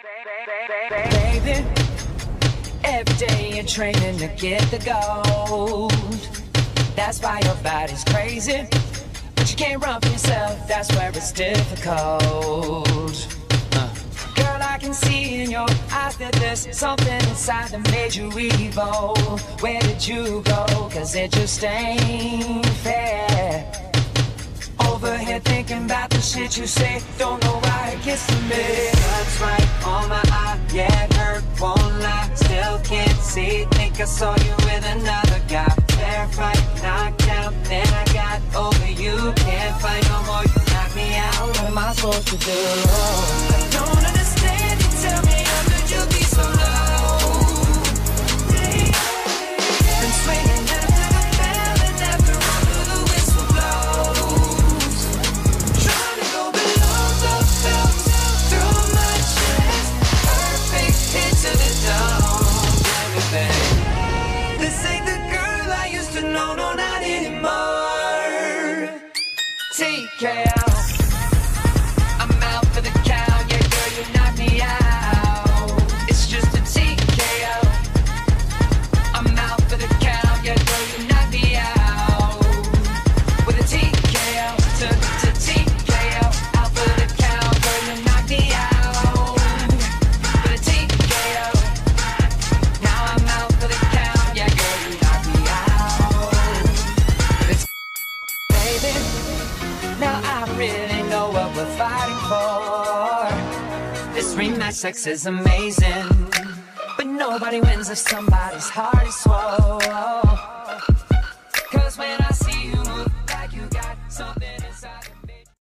Baby, every day you're training to get the gold. That's why your body's crazy. But you can't run for yourself, that's where it's difficult. Uh. Girl, I can see in your eyes that there's something inside that made you evil. Where did you go? Cause it just ain't fair. Here thinking about the shit you say. Don't know why it gets to me. That's right on my eye. Yeah, hurt, won't lie. Still can't see. Think I saw you with another guy. Terrified, knocked out. Then I got over you. Can't fight no more. You knocked me out. What am I supposed to do? Used no, not anymore. TKO. Baby, now I really know what we're fighting for. This rematch sex is amazing, but nobody wins if somebody's heart is swole.